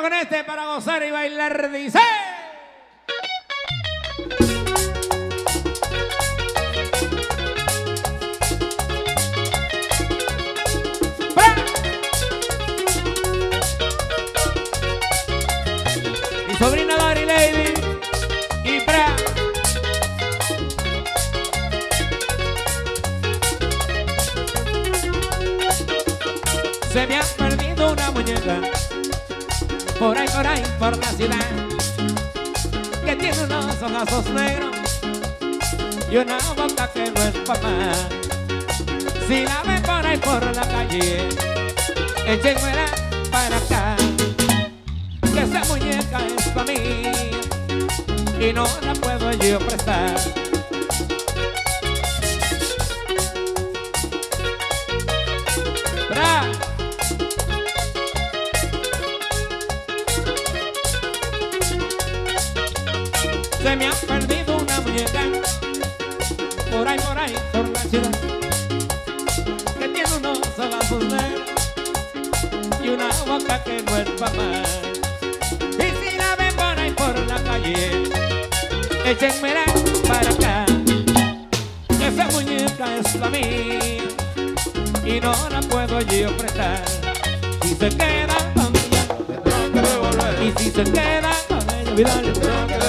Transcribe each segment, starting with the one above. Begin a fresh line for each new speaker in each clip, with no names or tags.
Con este para gozar y bailar, dice. Mi sobrina Dory Lady y Bra. Se me ha perdido una muñeca por ahí, por ahí, por la ciudad que tiene unos ojos negros y una boca que no es papá. Si la ven por ahí por la calle, échenmela para acá. Que esa muñeca es para mí y no la puedo yo prestar. Se me ha perdido una muñeca por ahí, por ahí, por la ciudad que tiene unos ojos negros y una boca que no es mamá. Y si la ven por ahí por la calle, échenmela para acá. Esa muñeca es la mía y no la puedo yo prestar. Si se queda con ella, y si se queda con ella.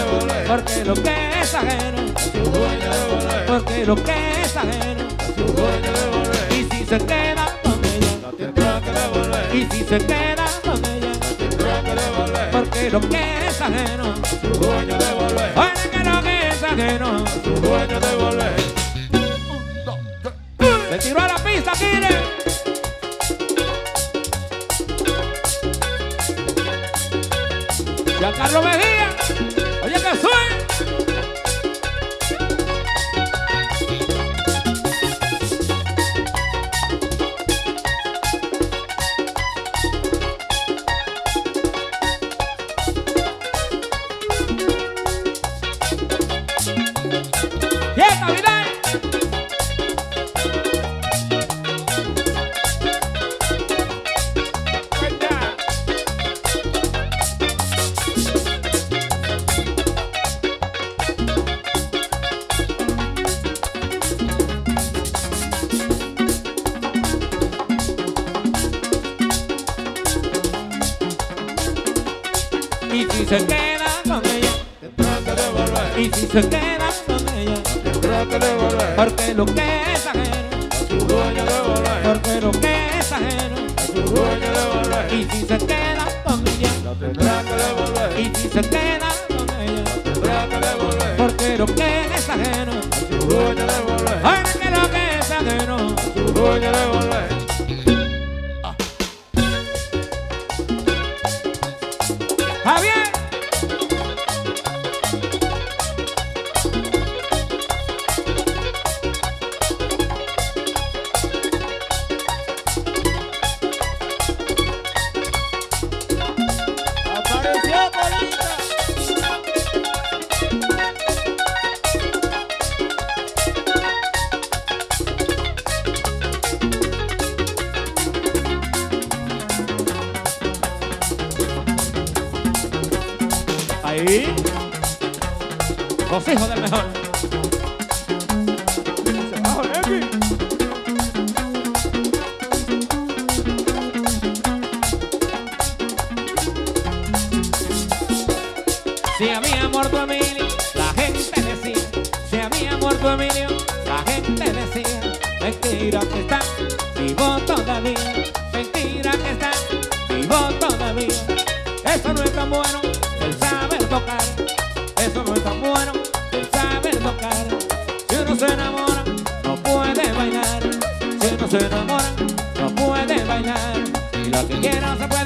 Porque lo que es ajeno,
Su dueño devolver.
porque lo que es ajeno,
Su dueño devolver.
y si se queda con ella,
La tendrán que devolver.
y si se queda con ella,
Tendrán que devolver.
porque lo que es ajeno,
Su dueño devolver.
oye que lo que es ajeno,
Su dueño devolver.
se tiró a la pista, Kire. Ya Carlos Mejía, si se queda con ella,
Tendrán que devolver.
y si se queda con ella,
Tendrán que devolver.
porque lo que es ajeno,
Su dueño devolver.
porque lo que es ajeno,
Su dueño devolver.
y si se queda con ella,
La tendrán que devolver.
y si se queda con ella,
Tendrán que devolver.
porque lo que es ajeno,
Su dueño devolver.
porque lo que es ajeno,
Su dueño devolver.
Ahí. Los hijos del mejor. Si había muerto Emilio, la gente decía. Si había muerto Emilio, la gente decía. Mentira que está vivo todavía. Mentira que está vivo todavía. Eso no es tan bueno, Y lo que quiera